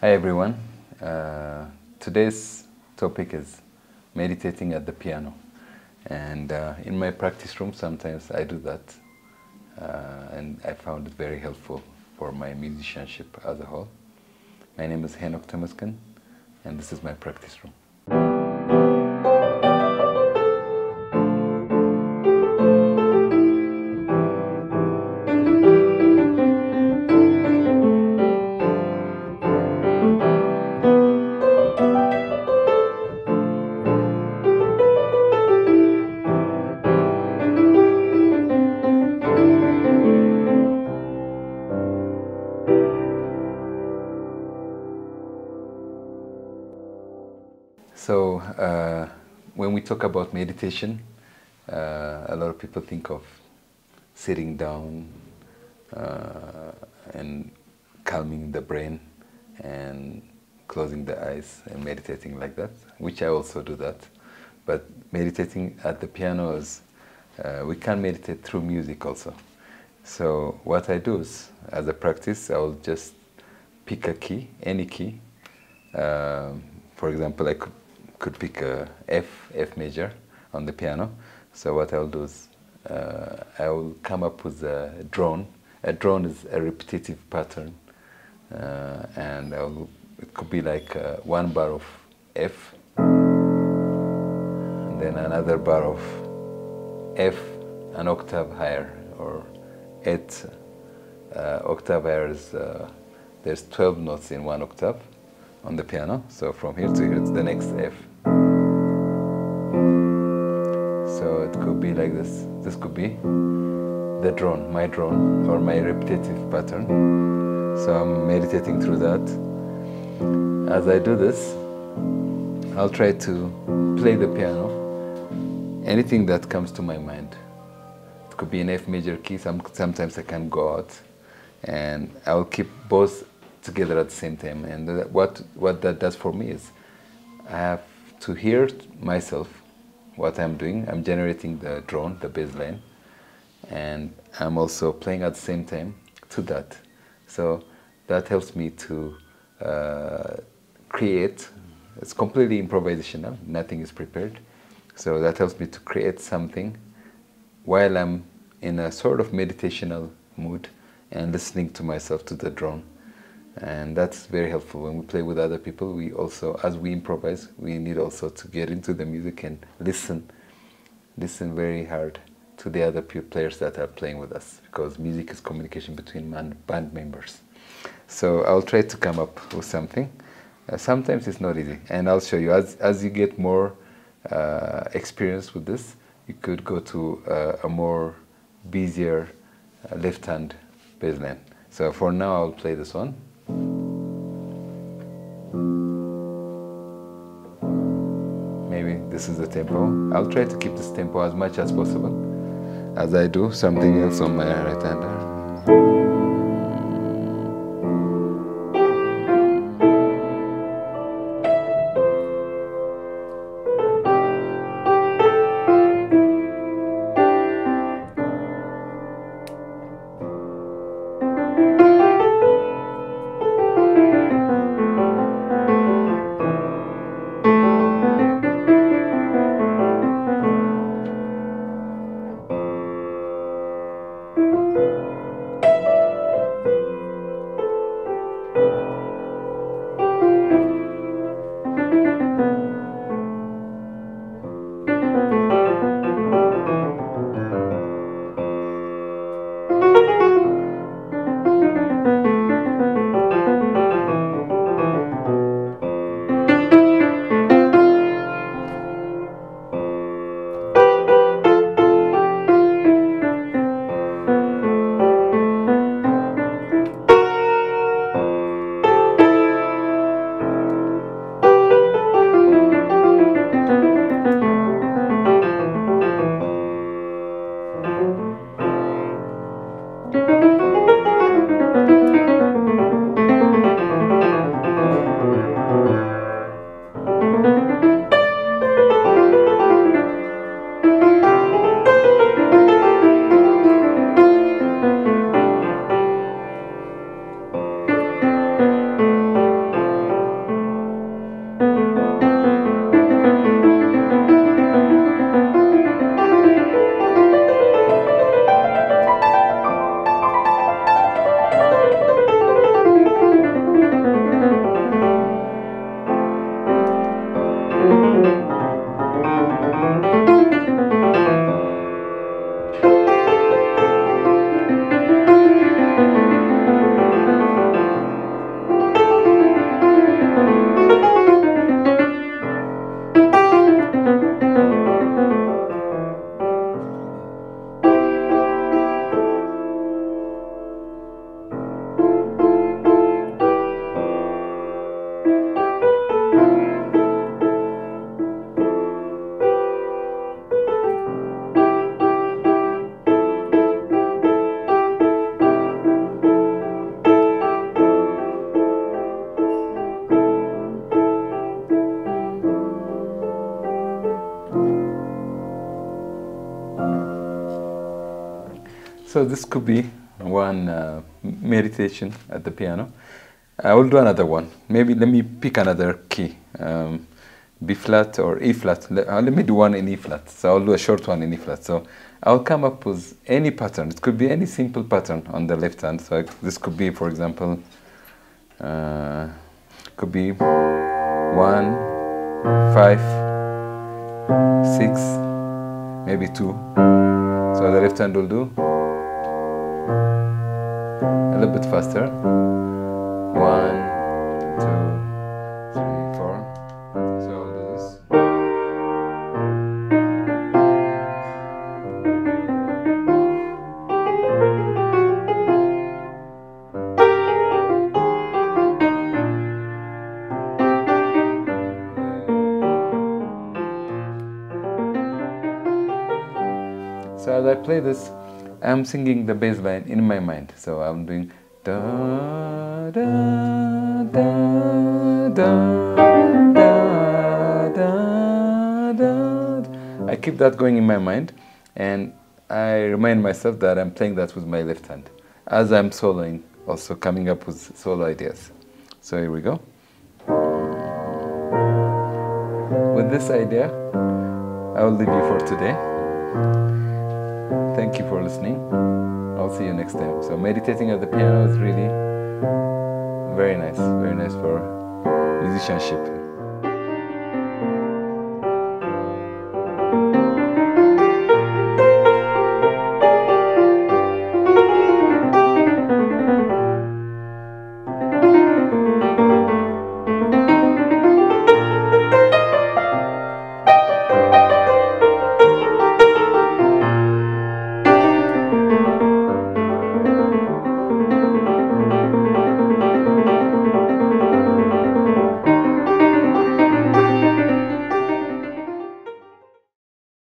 Hi everyone. Uh, today's topic is meditating at the piano. And uh, in my practice room, sometimes I do that. Uh, and I found it very helpful for my musicianship as a whole. My name is Henock Temaskan, and this is my practice room. So, uh, when we talk about meditation, uh, a lot of people think of sitting down uh, and calming the brain and closing the eyes and meditating like that, which I also do that. But meditating at the piano is, uh, we can meditate through music also. So, what I do is, as a practice, I will just pick a key, any key. Um, for example, I could could pick a F, F major on the piano. So what I'll do is uh, I will come up with a drone. A drone is a repetitive pattern, uh, and I'll, it could be like uh, one bar of F, and then another bar of F, an octave higher, or eight uh, octave higher is uh, there's 12 notes in one octave on the piano. So from here to here, it's the next F. it could be like this. This could be the drone, my drone, or my repetitive pattern. So I'm meditating through that. As I do this, I'll try to play the piano. Anything that comes to my mind. It could be an F major key. Some, sometimes I can go out, and I'll keep both together at the same time. And what what that does for me is, I have to hear myself what I'm doing. I'm generating the drone, the bass line, and I'm also playing at the same time to that. So that helps me to uh, create. It's completely improvisational. Nothing is prepared. So that helps me to create something while I'm in a sort of meditational mood and listening to myself to the drone and that's very helpful. When we play with other people we also as we improvise we need also to get into the music and listen listen very hard to the other players that are playing with us because music is communication between band members. So i'll try to come up with something. Uh, sometimes it's not easy. And i'll show you as, as you get more uh, experience with this you could go to uh, a more busier uh, left hand bass line so for now i'll play this one tempo. I'll try to keep this tempo as much as possible as I do something else on my right hand. So this could be one uh, meditation at the piano. I will do another one. Maybe let me pick another key. Um, B flat or E flat. Let, uh, let me do one in E flat. So I'll do a short one in E flat. So I'll come up with any pattern. It could be any simple pattern on the left hand. So this could be, for example, uh, could be one, five, six, maybe two. So the left hand will do a little bit faster. One, two, three, four. So I'll do this. So as I play this, I'm singing the bass line in my mind. So I'm doing da da da da da da da. I keep that going in my mind, and I remind myself that I'm playing that with my left hand as I'm soloing, also coming up with solo ideas. So here we go. With this idea, I will leave you for today. Thank you for listening. I'll see you next time. So meditating at the piano is really very nice, very nice for musicianship.